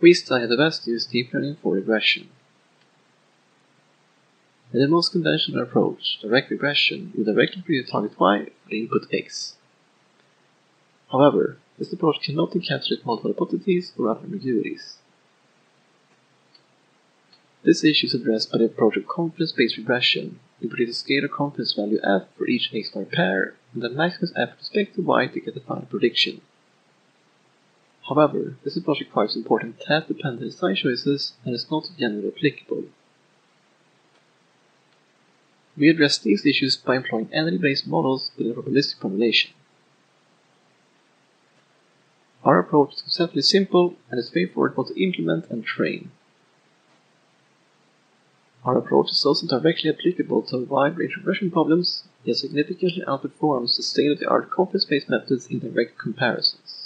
we study the best use deep learning for regression. In the most conventional approach, direct regression, you directly predict target y for the input x. However, this approach cannot encapsulate multiple hypotheses or other ambiguities. This issue is addressed by the approach of confidence-based regression. You predict a scalar confidence value f for each x-y pair, and then maximus f respect to y to get the final prediction. However, this approach requires important task-dependent design choices and is not generally applicable. We address these issues by employing energy-based models with a probabilistic formulation. Our approach is conceptually simple and is straightforward both to implement and train. Our approach is also directly applicable to a wide range of regression problems, yet significantly outperforms the state-of-the-art confidence-based methods in direct comparisons.